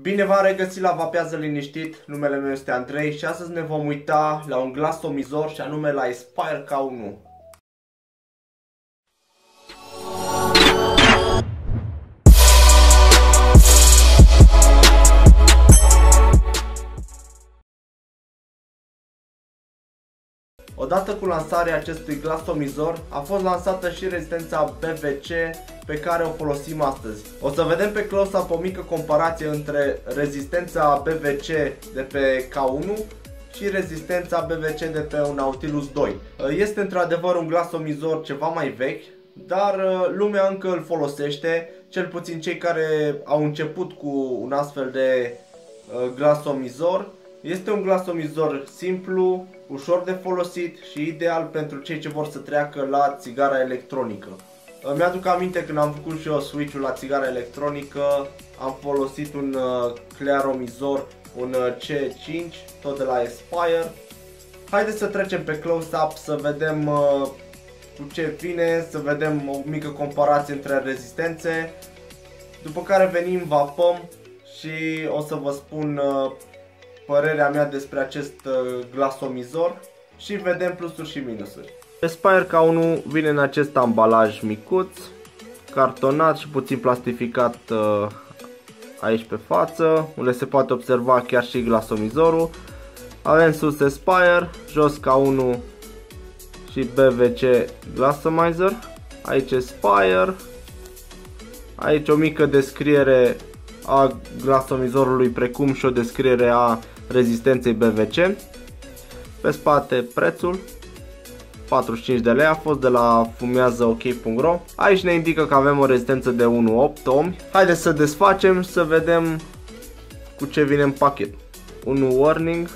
Bine v-am regăsit la Vapează Liniștit, numele meu este Andrei și astăzi ne vom uita la un glasomizor și anume la Aspire K1. Odată cu lansarea acestui glasomizor, a fost lansată și rezistența BVC pe care o folosim astăzi. O să vedem pe close-up o mică comparație între rezistența BVC de pe K1 și rezistența BVC de pe un Nautilus 2. Este într-adevăr un glasomizor ceva mai vechi, dar uh, lumea încă îl folosește, cel puțin cei care au început cu un astfel de uh, glasomizor. Este un glasomizor simplu, ușor de folosit și ideal pentru cei ce vor să treacă la țigara electronică. Mi-aduc aminte când am făcut și eu switch-ul la țigara electronică, am folosit un uh, Clearomizor, un uh, C5, tot de la Aspire. Haideți să trecem pe close-up să vedem uh, cu ce vine, să vedem o mică comparație între rezistențe. După care venim, vapăm și o să vă spun uh, părerea mea despre acest uh, glasomizor și vedem plusuri și minusuri. Aspire K1 vine în acest ambalaj micuț, cartonat și puțin plastificat uh, aici pe față, unde se poate observa chiar și glasomizorul. Avem sus Aspire, jos K1 și BVC Glasomizer. Aici Aspire. Aici o mică descriere a glasomizorului precum și o descriere a rezistenței BVC. Pe spate prețul 45 de lei a fost de la fumeazăok.ro Aici ne indică că avem o rezistență de 1.8 ohmi Haideți să desfacem să vedem cu ce vine în pachet. Un warning.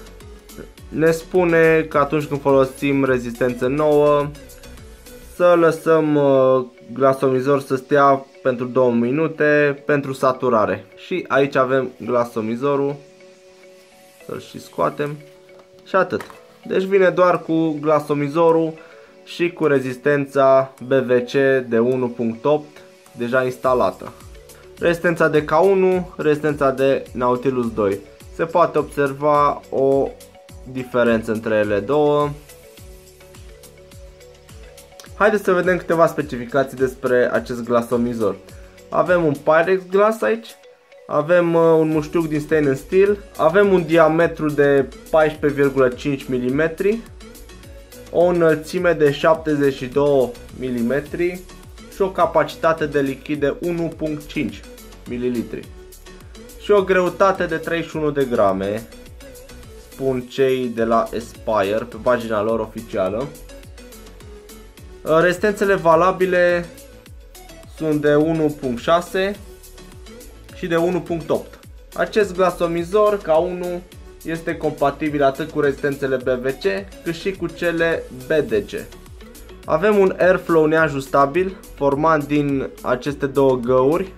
Ne spune că atunci când folosim rezistență nouă să lăsăm uh, glasomizor să stea pentru 2 minute pentru saturare. Și aici avem glasomizorul să-l și scoatem și atât. Deci vine doar cu glasomizorul și cu rezistența BVC de 1.8 deja instalată. Rezistența de K1, rezistența de Nautilus 2. Se poate observa o diferență între ele două. Haideți să vedem câteva specificații despre acest glasomizor. Avem un Pyrex Glass aici, avem uh, un muștiuc din stainless steel, avem un diametru de 14,5 mm, o înălțime de 72 mm și o capacitate de lichid de 1.5 ml și o greutate de 31 de grame, spun cei de la Aspire pe pagina lor oficială. Uh, rezistențele valabile sunt de 1.6 și de 1.8. Acest glasomizor ca 1 este compatibil atât cu rezistențele BVC cât și cu cele BDC. Avem un airflow neajustabil format din aceste două găuri,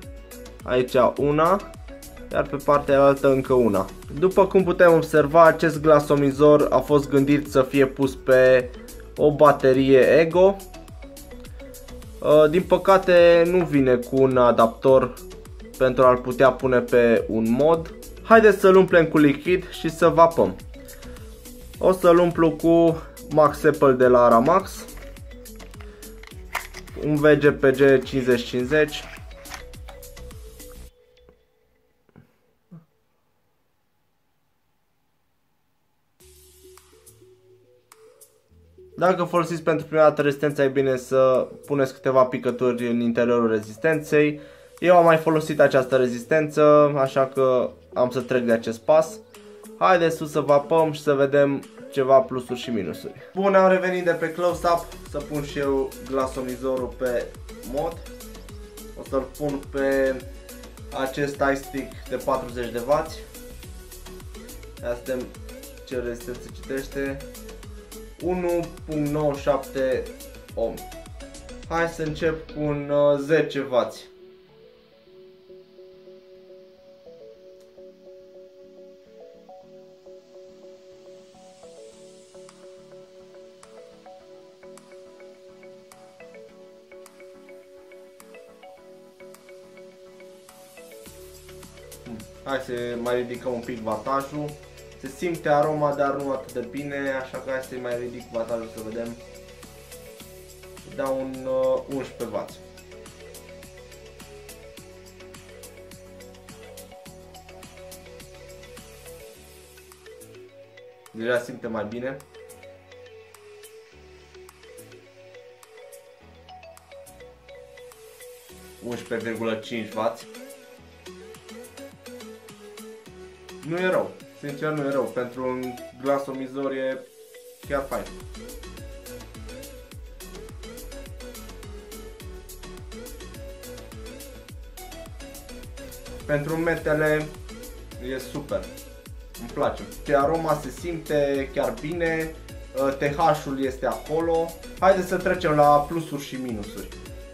aici una, iar pe partea altă încă una. După cum putem observa, acest glasomizor a fost gândit să fie pus pe o baterie Ego. Uh, din păcate nu vine cu un adaptor pentru a-l putea pune pe un mod. Haideți să-l umplem cu lichid și să vapăm. O să-l umplu cu Max Apple de la Aramax. Un VGPG 5050. Dacă folosiți pentru prima dată rezistența, e bine să puneți câteva picături în interiorul rezistenței. Eu am mai folosit această rezistență, așa că am să trec de acest pas. Haideți sus să vapăm și să vedem ceva plusuri și minusuri. Bun, am revenit de pe close-up să pun și eu glasomizorul pe mod. O să-l pun pe acest stick de 40 de W. Ia să vedem ce rezistență citește. 1.97 ohm. Hai să încep cu un 10 uh, W. Hai să mai ridicăm un pic vatajul. Se simte aroma, dar nu atât de bine, așa că hai să mai ridic vatajul să vedem. Dau un uh, 11W. Deja simte mai bine. W. Nu e rău, sincer nu e rău, pentru un glasomizor e chiar fain. Pentru metele e super. Îmi place. Și aroma se simte chiar bine, uh, TH-ul este acolo. Haideți să trecem la plusuri și minusuri.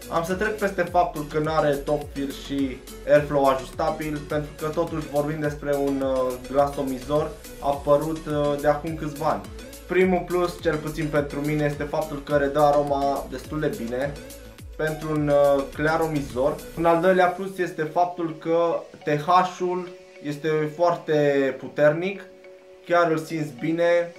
Am să trec peste faptul că nu are top fill și airflow ajustabil, pentru că totuși vorbim despre un uh, glasomizor apărut uh, de acum câțiva ani. Primul plus, cel puțin pentru mine, este faptul că redă aroma destul de bine pentru un uh, claromizor. Un al doilea plus este faptul că TH-ul este foarte puternic, chiar îl simți bine.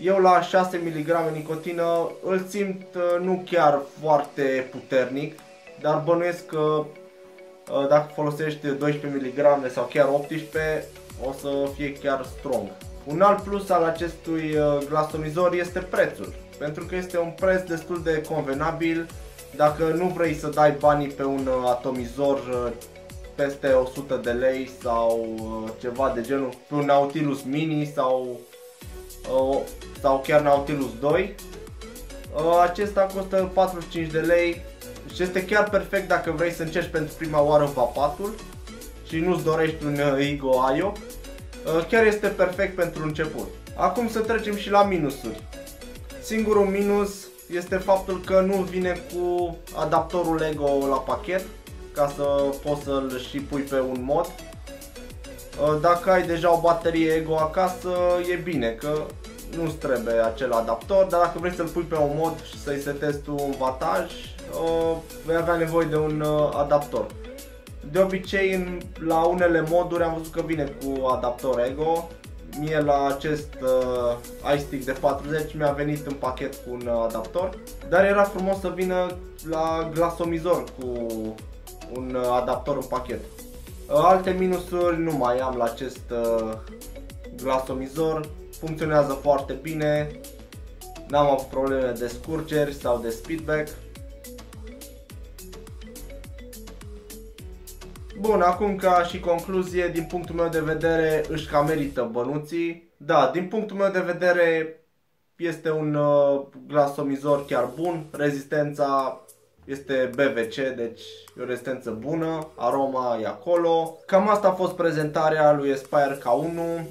Eu la 6 mg nicotină îl simt uh, nu chiar foarte puternic, dar bănuiesc că uh, dacă folosești 12 mg sau chiar 18 o să fie chiar strong. Un alt plus al acestui uh, glasonizor este prețul, pentru că este un preț destul de convenabil. Dacă nu vrei să dai banii pe un atomizor peste 100 de lei sau uh, ceva de genul, pe un Nautilus Mini sau, uh, sau chiar Nautilus 2. Uh, acesta costă 45 de lei și este chiar perfect dacă vrei să încerci pentru prima oară vapatul și nu-ți dorești un Igo Aio. Chiar este perfect pentru început. Acum să trecem și la minusuri. Singurul minus este faptul că nu vine cu adaptorul Lego la pachet ca să poți să-l și pui pe un mod. Uh, dacă ai deja o baterie Ego acasă, e bine că nu-ți trebuie acel adaptor, dar dacă vrei să-l pui pe un mod și să-i setezi tu un wataj, uh, vei avea nevoie de un uh, adaptor. De obicei, în, la unele moduri am văzut că vine cu adaptor Ego. Mie la acest uh, iStick de 40 mi-a venit în pachet cu un adaptor, dar era frumos să vină la glasomizor cu un uh, adaptor în pachet. Uh, alte minusuri nu mai am la acest uh, glasomizor, funcționează foarte bine, n-am avut probleme de scurgeri sau de speedback. Bun, acum ca și concluzie, din punctul meu de vedere, își cam merită bănuții. Da, din punctul meu de vedere, este un uh, glasomizor chiar bun, rezistența este BVC, deci e o rezistență bună, aroma e acolo. Cam asta a fost prezentarea lui Aspire K1.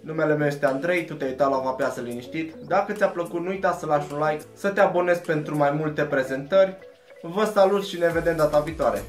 Numele meu este Andrei, tu te-ai uitat la Vapează Liniștit. Dacă ți-a plăcut, nu uita să lași un like, să te abonezi pentru mai multe prezentări. Vă salut și ne vedem data viitoare!